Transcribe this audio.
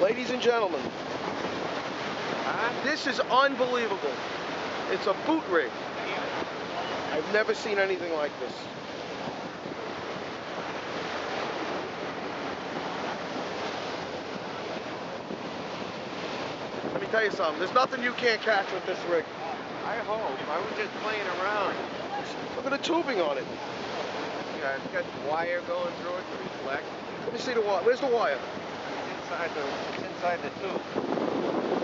Ladies and gentlemen, uh, this is unbelievable. It's a boot rig. I've never seen anything like this. Let me tell you something. There's nothing you can't catch with this rig. I hope. I was just playing around. Look at the tubing on it. Yeah, it's got wire going through it to reflect. Let me see the wire. Where's the wire? Inside the, it's inside the tube.